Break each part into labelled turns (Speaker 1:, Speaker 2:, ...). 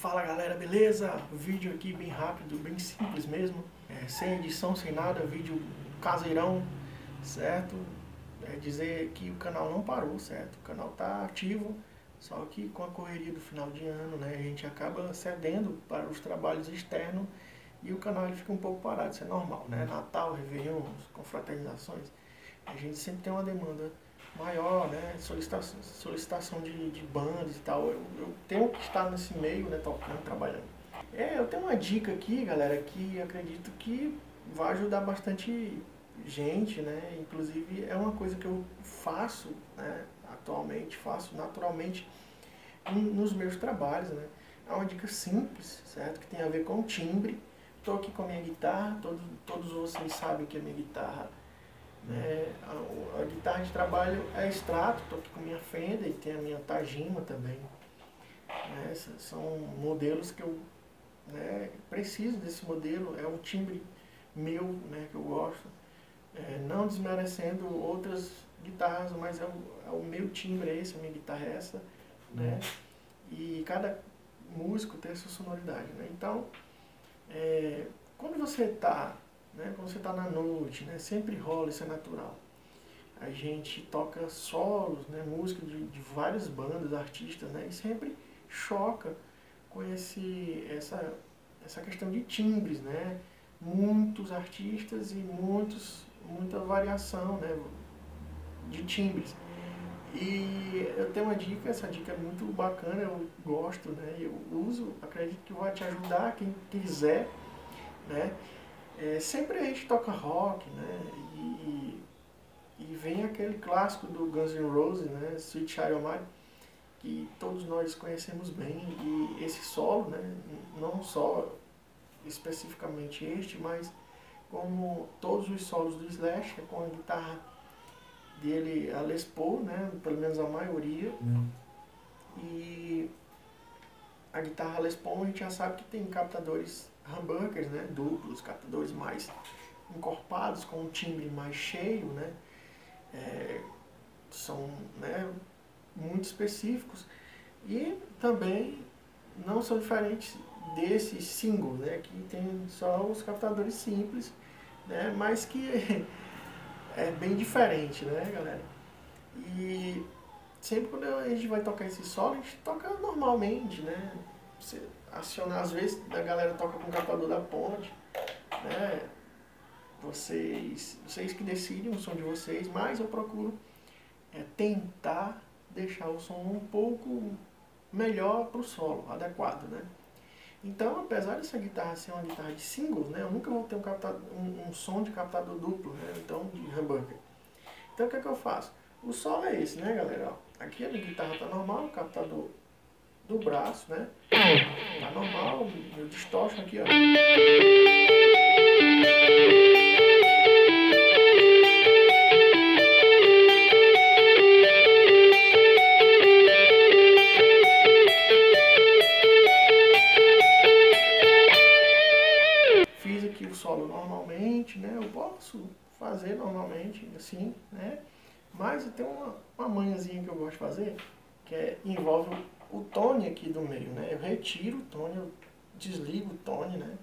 Speaker 1: Fala galera, beleza? Vídeo aqui bem rápido, bem simples mesmo, é, sem edição, sem nada, vídeo caseirão, certo? É dizer que o canal não parou, certo? O canal tá ativo, só que com a correria do final de ano, né, a gente acaba cedendo para os trabalhos externos e o canal ele fica um pouco parado, isso é normal, né? Natal, Réveillon, confraternizações, a gente sempre tem uma demanda maior, né? Solicitação, solicitação de, de bandas e tal. Eu, eu tenho que estar nesse meio, né? Tocando, trabalhando. É, eu tenho uma dica aqui, galera, que acredito que vai ajudar bastante gente, né? Inclusive é uma coisa que eu faço, né? Atualmente, faço naturalmente nos meus trabalhos, né? É uma dica simples, certo? Que tem a ver com timbre. Estou aqui com a minha guitarra, todos, todos vocês sabem que a minha guitarra né? A, a, guitarra de trabalho é extrato, estou aqui com minha Fender e tem a minha Tajima também. Né? São modelos que eu né, preciso desse modelo, é um timbre meu né, que eu gosto. É, não desmerecendo outras guitarras, mas é o, é o meu timbre esse, a minha guitarra é essa. Né? E cada músico tem a sua sonoridade. Né? Então, é, quando você está né? Quando você está na noite, né? Sempre rola, isso é natural. A gente toca solos, né? Música de, de várias bandas, artistas, né? E sempre choca com esse, essa, essa questão de timbres, né? Muitos artistas e muitos, muita variação, né? De timbres. E eu tenho uma dica, essa dica é muito bacana, eu gosto, né? Eu uso, acredito que vai te ajudar, quem quiser, né? É, sempre a gente toca rock, né? E, e vem aquele clássico do Guns N' Roses, né? Sweet Child O' Mine, que todos nós conhecemos bem. E esse solo, né? Não só especificamente este, mas como todos os solos do Slash, é com a guitarra dele, a Les Paul, né? Pelo menos a maioria. Hum. E a guitarra Les Paul a gente já sabe que tem captadores humbuckers, né, duplos, captadores mais encorpados, com um timbre mais cheio, né, é, são né, muito específicos. E também não são diferentes desses singles, né, que tem só os captadores simples, né, mas que é bem diferente, né, galera. E sempre quando a gente vai tocar esse solo, a gente toca normalmente, né, você acionar, às vezes a galera toca com o captador da ponte, né? Vocês, vocês que decidem o som de vocês, mas eu procuro é, tentar deixar o som um pouco melhor para o solo, adequado, né? Então, apesar dessa guitarra ser uma guitarra de singles, né, eu nunca vou ter um, captador, um, um som de captador duplo, né, então de humbucker. Então, o que, é que eu faço? O solo é esse, né, galera? Aqui a minha guitarra está normal, o captador do braço, né? Tá normal, eu distorço aqui, ó. Fiz aqui o solo normalmente, né? Eu posso fazer normalmente, assim, né? Mas tem uma, uma manhãzinha que eu gosto de fazer, que é, envolve o tone aqui do meio, né? Eu retiro o tone, eu desligo o tone, né?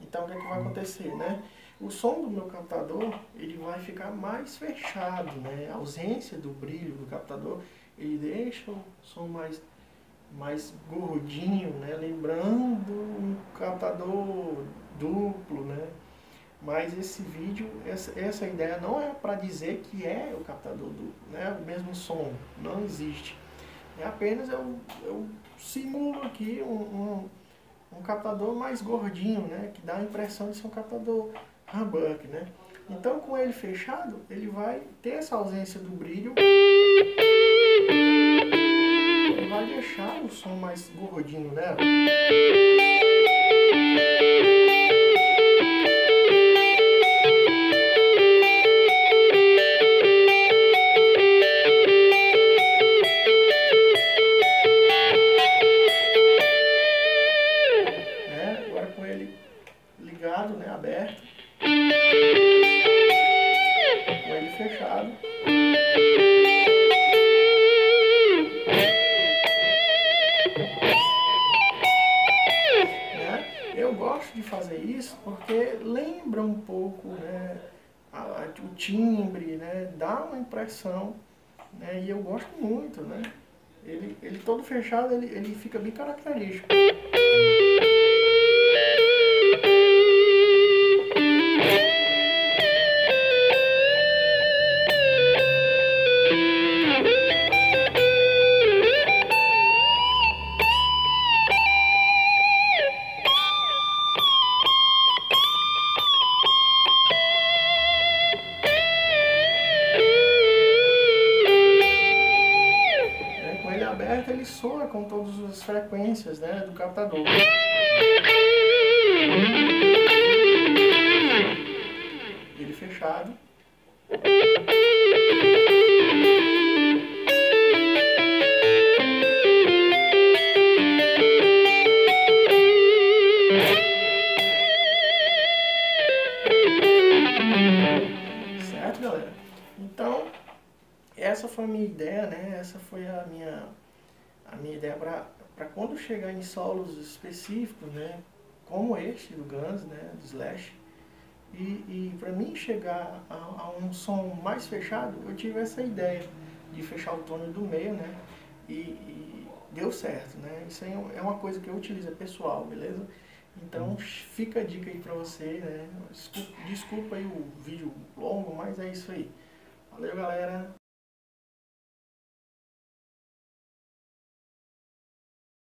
Speaker 1: Então o que, é que vai acontecer, né? O som do meu captador, ele vai ficar mais fechado, né? A ausência do brilho do captador, ele deixa o som mais, mais gordinho, né? Lembrando um captador duplo, né? Mas esse vídeo, essa, essa ideia não é para dizer que é o captador duplo, né? O mesmo som, não existe. É apenas eu, eu simulo aqui um, um, um, captador mais gordinho, né? Que dá a impressão de ser um captador humbuck, né? Então com ele fechado, ele vai ter essa ausência do brilho. Ele vai deixar o som mais gordinho, né? fechado. Né? Eu gosto de fazer isso porque lembra um pouco né, a, o timbre, né, dá uma impressão. Né, e eu gosto muito. Né? Ele, ele todo fechado, ele, ele fica bem característico. Aberto ele soa com todas as frequências né, do captador. Ele fechado. Certo, galera? Então, essa foi a minha ideia, né? Essa foi a minha a minha ideia para quando chegar em solos específicos, né, como este do Guns, né, do Slash, e, e para mim chegar a, a, um som mais fechado, eu tive essa ideia de fechar o túnel do meio, né, e, e deu certo, né, isso aí é uma coisa que eu utilizo, é pessoal, beleza? Então uhum. fica a dica aí para você, né, desculpa, desculpa aí o vídeo longo, mas é isso aí. Valeu, galera!